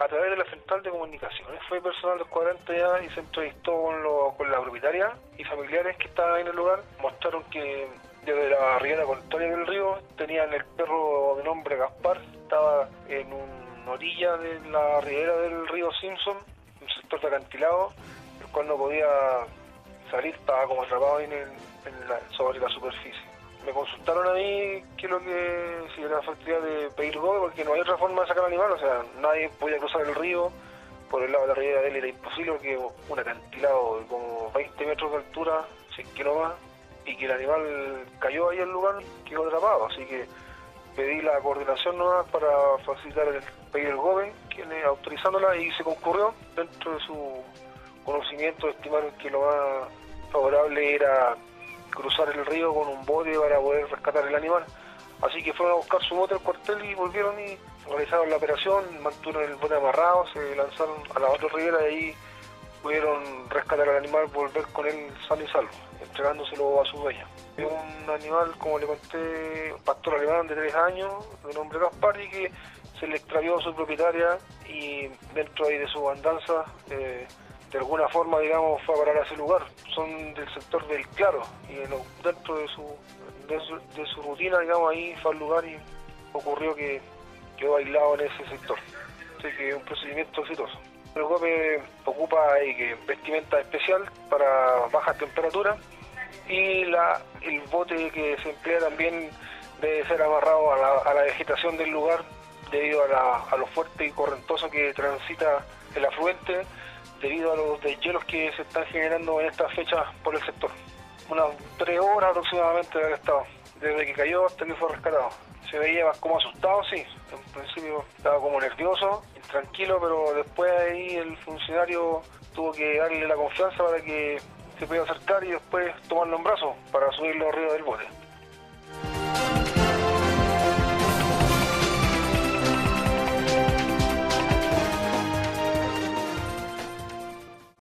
a través de la central de comunicaciones. Fue personal de los 40 ya y se entrevistó con, lo, con la propietaria y familiares que estaban en el lugar. Mostraron que desde la ribera contraria del río tenían el perro de nombre Gaspar, estaba en una orilla de la ribera del río Simpson, un sector de acantilado, el cual no podía salir, estaba como atrapado en sobre la superficie. Me consultaron a mí qué es lo que, si era facilidad de pedir gobe, porque no hay otra forma de sacar al animal, o sea, nadie podía cruzar el río por el lado de la ribera de él, era imposible porque un acantilado de como 20 metros de altura, sin que no más, y que el animal cayó ahí al lugar quedó atrapado, así que pedí la coordinación nueva para facilitar el pedir el GOBE, quienes autorizándola y se concurrió dentro de su conocimiento estimaron que lo más favorable era cruzar el río con un bote para poder rescatar el animal. Así que fueron a buscar su bote al cuartel y volvieron y realizaron la operación, mantuvieron el bote amarrado, se lanzaron a la otra ribera y ahí pudieron rescatar al animal, volver con él sano y salvo, entregándoselo a su dueña. Es un animal, como le conté, pastor alemán de tres años, de nombre Gaspar, y que se le extravió a su propietaria y dentro ahí de su andanza eh, de alguna forma, digamos, fue a parar a ese lugar. Son del sector del Claro y dentro de su, de su, rutina, digamos, ahí fue al lugar y ocurrió que quedó aislado en ese sector. Así que es un procedimiento exitoso. El golpe ocupa ahí, vestimenta especial para bajas temperaturas y la, el bote que se emplea también debe ser amarrado a la, a la vegetación del lugar debido a, la, a lo fuerte y correntoso que transita el afluente debido a los deshielos que se están generando en estas fechas por el sector. Unas tres horas aproximadamente de estado, desde que cayó hasta que fue rescatado. Se veía más como asustado, sí. En principio estaba como nervioso, tranquilo, pero después ahí el funcionario tuvo que darle la confianza para que se pudiera acercar y después tomarlo en brazos para subirlo arriba del bote.